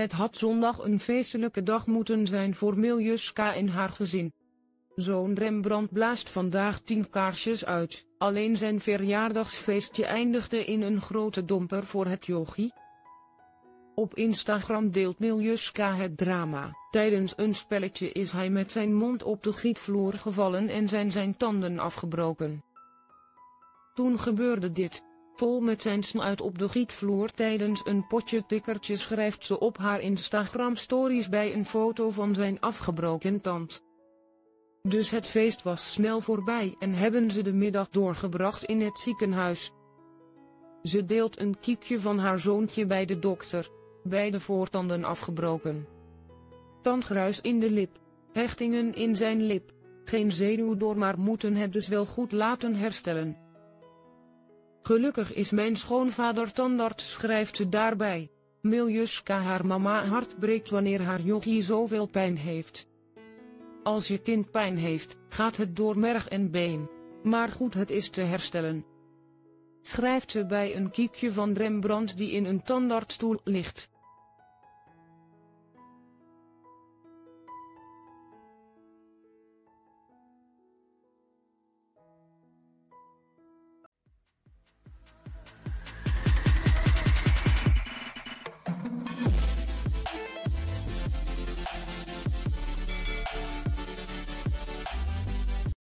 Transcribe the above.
Het had zondag een feestelijke dag moeten zijn voor Miljuska en haar gezin. Zoon Rembrandt blaast vandaag tien kaarsjes uit, alleen zijn verjaardagsfeestje eindigde in een grote domper voor het yogi. Op Instagram deelt Miljuska het drama. Tijdens een spelletje is hij met zijn mond op de gietvloer gevallen en zijn zijn tanden afgebroken. Toen gebeurde dit. Vol met zijn snuit op de gietvloer tijdens een potje tikkertje schrijft ze op haar Instagram stories bij een foto van zijn afgebroken tand. Dus het feest was snel voorbij en hebben ze de middag doorgebracht in het ziekenhuis. Ze deelt een kiekje van haar zoontje bij de dokter, beide voortanden afgebroken. Tandgruis in de lip, hechtingen in zijn lip, geen zenuw door maar moeten het dus wel goed laten herstellen. Gelukkig is mijn schoonvader tandarts schrijft ze daarbij. Miljuska haar mama hart breekt wanneer haar yogi zoveel pijn heeft. Als je kind pijn heeft, gaat het door merg en been. Maar goed het is te herstellen. Schrijft ze bij een kiekje van Rembrandt die in een tandartsstoel ligt.